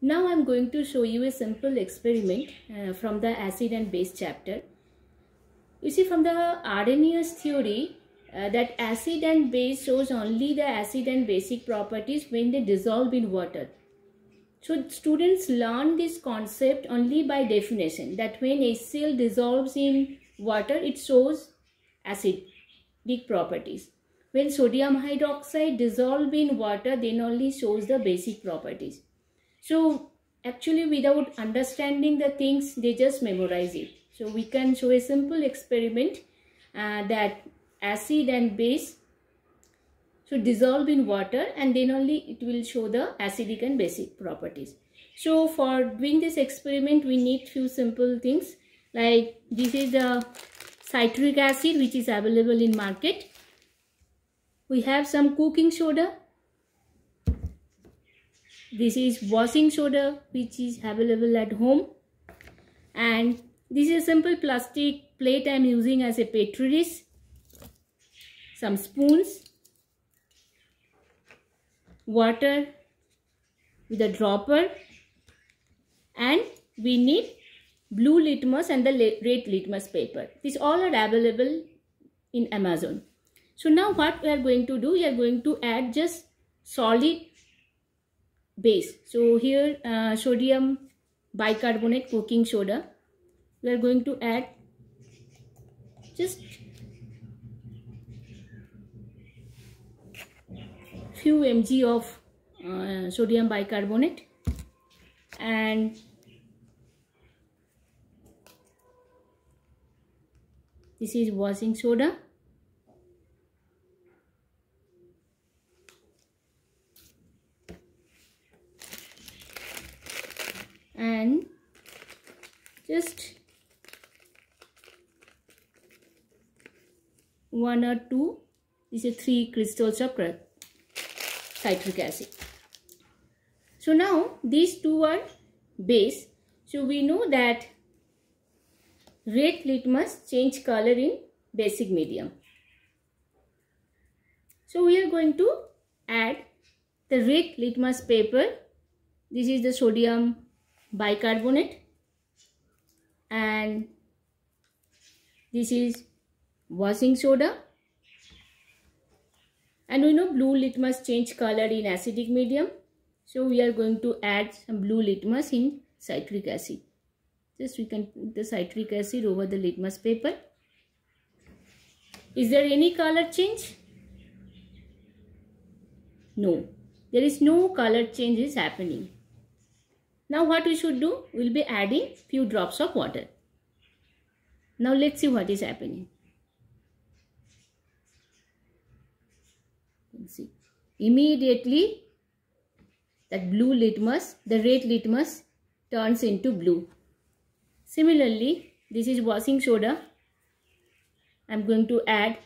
Now I'm going to show you a simple experiment uh, from the acid and base chapter. You see from the Arrhenius theory uh, that acid and base shows only the acid and basic properties when they dissolve in water. So students learn this concept only by definition that when HCl dissolves in water it shows acidic properties. When sodium hydroxide dissolves in water then only shows the basic properties. So actually without understanding the things they just memorize it. So we can show a simple experiment uh, that acid and base should dissolve in water and then only it will show the acidic and basic properties. So for doing this experiment we need few simple things like this is the citric acid which is available in market. We have some cooking soda. This is washing soda which is available at home and this is a simple plastic plate I am using as a petri dish some spoons, water with a dropper and we need blue litmus and the red litmus paper. These all are available in Amazon. So now what we are going to do, we are going to add just solid base. So here uh, sodium bicarbonate cooking soda. We are going to add just few mg of uh, sodium bicarbonate and this is washing soda and just one or two these are three crystals of citric acid. So now these two are base. So we know that red litmus change color in basic medium. So we are going to add the red litmus paper. This is the sodium bicarbonate and this is washing soda. And we know blue litmus change color in acidic medium. So we are going to add some blue litmus in citric acid. Just we can put the citric acid over the litmus paper. Is there any color change? No. There is no color change is happening now what we should do? We'll be adding few drops of water. Now let's see what is happening. See. Immediately that blue litmus the red litmus turns into blue. Similarly this is washing soda. I'm going to add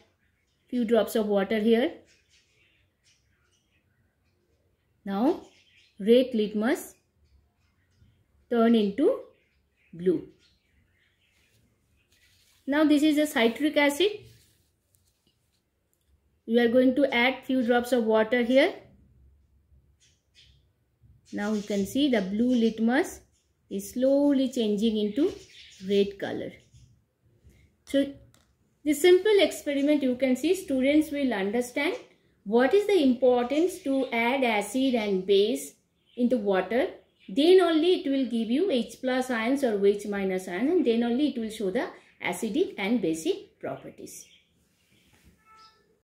few drops of water here. Now red litmus turn into blue. Now this is a citric acid. We are going to add few drops of water here. Now you can see the blue litmus is slowly changing into red color. So this simple experiment you can see students will understand what is the importance to add acid and base into water then only it will give you H plus ions or H minus ions and then only it will show the acidic and basic properties.